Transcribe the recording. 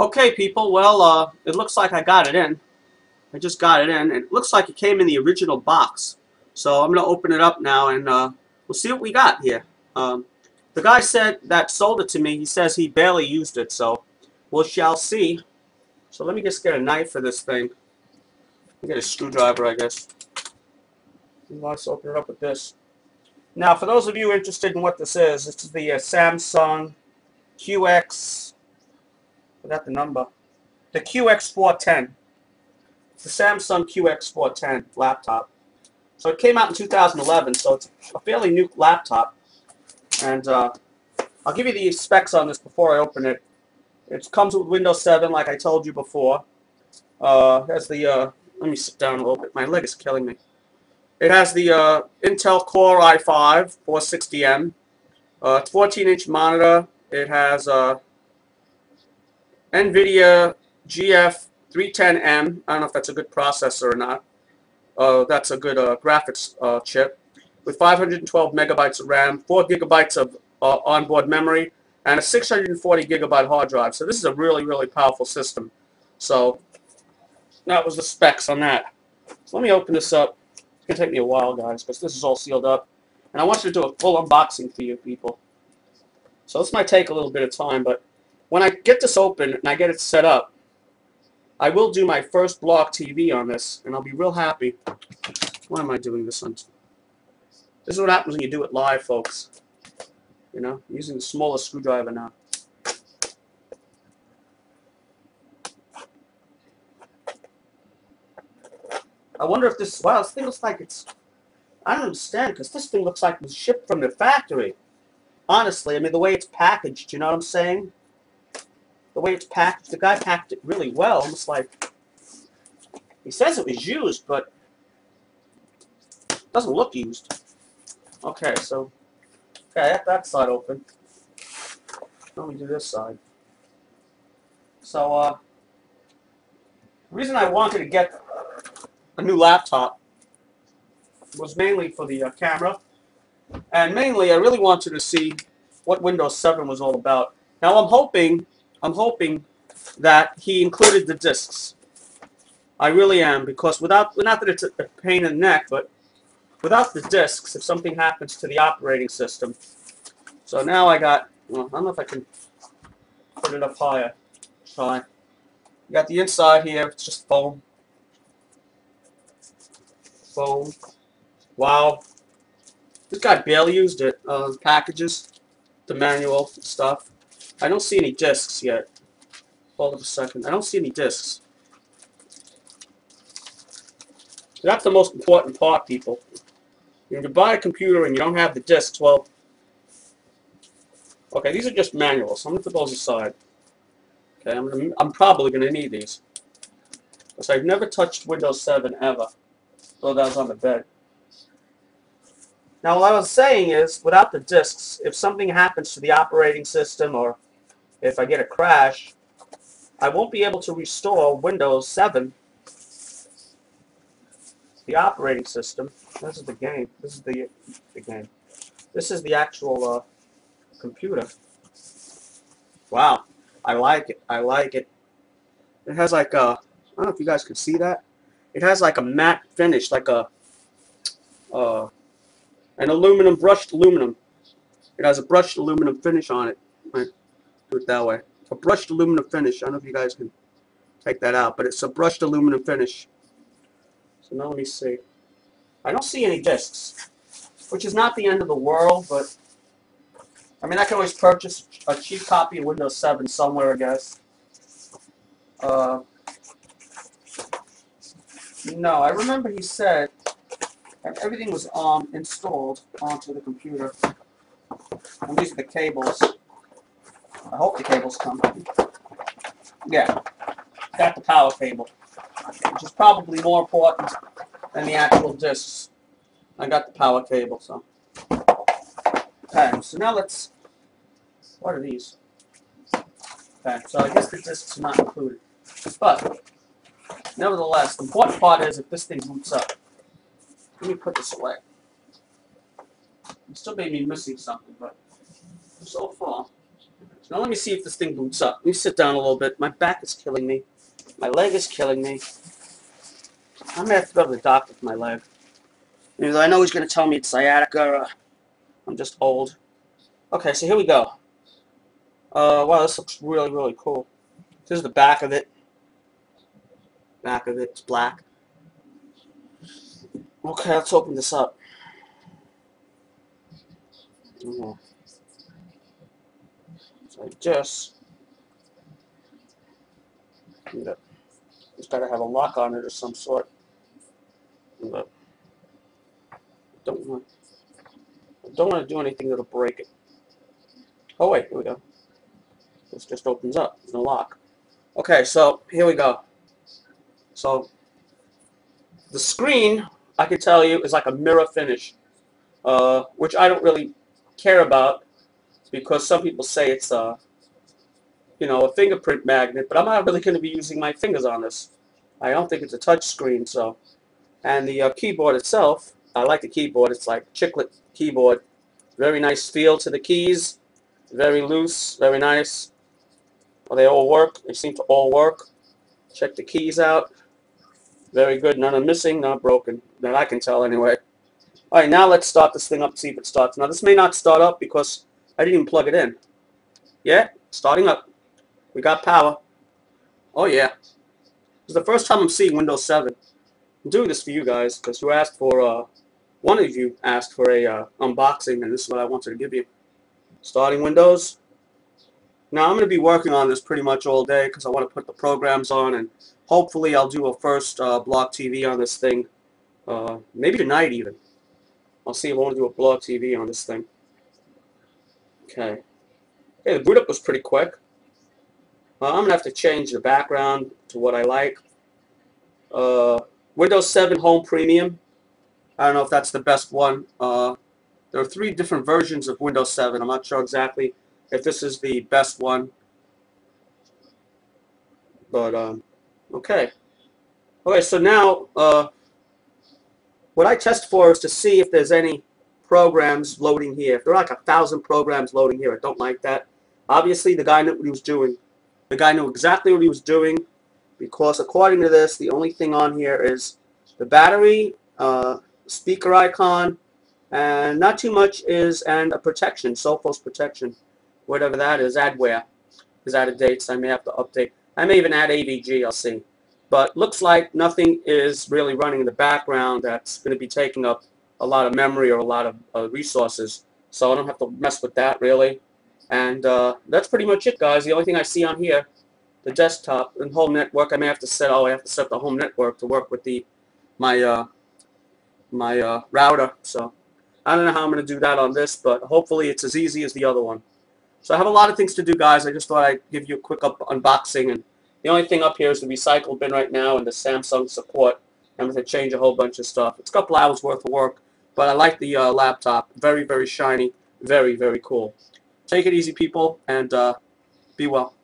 Okay, people, well, uh, it looks like I got it in. I just got it in. It looks like it came in the original box. So I'm going to open it up now and uh, we'll see what we got here. Um, the guy said that sold it to me, he says he barely used it, so we shall see. So let me just get a knife for this thing. Get a screwdriver, I guess. Let's open it up with this. Now, for those of you interested in what this is, this is the uh, Samsung QX, forgot the number, the QX410. It's the Samsung QX410 laptop. So it came out in 2011, so it's a fairly new laptop. And uh, I'll give you the specs on this before I open it. It comes with Windows 7, like I told you before. Uh, has the, uh, let me sit down a little bit. My leg is killing me. It has the uh, Intel Core i5 460M. Uh, 14-inch monitor. It has uh, NVIDIA GF 310M. I don't know if that's a good processor or not. Uh, that's a good uh, graphics uh, chip with 512 megabytes of RAM, 4 gigabytes of uh, onboard memory, and a 640 gigabyte hard drive. So this is a really, really powerful system. So that was the specs on that. So let me open this up It's going to take me a while, guys, because this is all sealed up. And I want you to do a full unboxing for you people. So this might take a little bit of time, but when I get this open and I get it set up, I will do my first blog TV on this, and I'll be real happy. Why am I doing this on? This is what happens when you do it live, folks. You know, I'm using the smallest screwdriver now. I wonder if this, wow, this thing looks like it's, I don't understand, because this thing looks like it was shipped from the factory. Honestly, I mean, the way it's packaged, you know what I'm saying? The way it's packaged, the guy packed it really well, almost like, he says it was used, but doesn't look used. Okay, so, okay, I have that side open. Let me do this side. So, uh, the reason I wanted to get a new laptop was mainly for the uh, camera. And mainly, I really wanted to see what Windows 7 was all about. Now, I'm hoping, I'm hoping that he included the disks. I really am, because without, not that it's a pain in the neck, but without the disks, if something happens to the operating system. So now I got, well, I don't know if I can put it up higher. Try. You got the inside here, it's just foam Foam. Wow. This guy barely used it. Uh, packages, the manual stuff. I don't see any discs yet. Hold up a second. I don't see any discs. That's the most important part, people. When you buy a computer and you don't have the discs, well, okay, these are just manuals. I'm going to put those aside. Okay, I'm, gonna, I'm probably going to need these. Because I've never touched Windows 7 ever. Oh, that was on the bed. Now, what I was saying is, without the disks, if something happens to the operating system or if I get a crash, I won't be able to restore Windows 7, the operating system. This is the game. This is the, the game. This is the actual uh, computer. Wow. I like it. I like it. It has like a, uh, don't know if you guys can see that. It has like a matte finish, like a uh, an aluminum brushed aluminum. It has a brushed aluminum finish on it. Do it that way. A brushed aluminum finish. I don't know if you guys can take that out, but it's a brushed aluminum finish. So now let me see. I don't see any discs, which is not the end of the world, but I mean I can always purchase a cheap copy of Windows 7 somewhere, I guess. Uh, no, I remember he said everything was um, installed onto the computer. And these are the cables. I hope the cables come. Yeah, got the power cable, which is probably more important than the actual discs. I got the power cable, so. Okay, so now let's, what are these? Okay, so I guess the discs are not included. But, Nevertheless, the important part is if this thing boots up. Let me put this away. It still may be missing something, but so far, Now let me see if this thing boots up. Let me sit down a little bit. My back is killing me. My leg is killing me. I'm gonna have to go to the doctor for my leg. I know he's gonna tell me it's sciatica. Uh, I'm just old. Okay, so here we go. Uh, wow, this looks really, really cool. This is the back of it. Back of it, it's black. Okay, let's open this up. So like this. It's got to have a lock on it of some sort. But don't want don't want to do anything that'll break it. Oh wait, here we go. This just opens up. There's no lock. Okay, so here we go. So the screen, I can tell you, is like a mirror finish, uh, which I don't really care about because some people say it's a, you know, a fingerprint magnet, but I'm not really going to be using my fingers on this. I don't think it's a touch screen, so. And the uh, keyboard itself, I like the keyboard. It's like chiclet keyboard. Very nice feel to the keys. Very loose, very nice. Well, they all work. They seem to all work. Check the keys out. Very good. None are missing, not broken. That I can tell anyway. Alright, now let's start this thing up, see if it starts. Now, this may not start up because I didn't even plug it in. Yeah, starting up. We got power. Oh, yeah. It's the first time I'm seeing Windows 7. I'm doing this for you guys because you asked for, uh, one of you asked for a uh, unboxing, and this is what I wanted to give you. Starting Windows. Now, I'm going to be working on this pretty much all day because I want to put the programs on, and hopefully I'll do a first uh, blog TV on this thing. Uh, maybe tonight, even. I'll see if I want to do a blog TV on this thing. Okay. The boot up was pretty quick. Uh, I'm going to have to change the background to what I like. Uh, Windows 7 Home Premium. I don't know if that's the best one. Uh, there are three different versions of Windows 7. I'm not sure exactly if this is the best one. But, um, okay. Okay, so now, uh, what I test for is to see if there's any programs loading here. If there are like a thousand programs loading here, I don't like that. Obviously, the guy knew what he was doing. The guy knew exactly what he was doing because according to this, the only thing on here is the battery, uh, speaker icon, and not too much is, and a protection, Sophos protection, whatever that is, adware is out of date, so I may have to update. I may even add AVG, I'll see. But looks like nothing is really running in the background that's going to be taking up a lot of memory or a lot of uh, resources. So I don't have to mess with that really. And uh, that's pretty much it, guys. The only thing I see on here, the desktop and home network, I may have to set. Oh, I have to set the home network to work with the my uh, my uh, router. So I don't know how I'm going to do that on this, but hopefully it's as easy as the other one. So I have a lot of things to do, guys. I just thought I'd give you a quick up unboxing and the only thing up here is the recycle bin right now and the Samsung support. I'm going to change a whole bunch of stuff. It's a couple hours worth of work, but I like the uh, laptop. Very, very shiny. Very, very cool. Take it easy, people, and uh, be well.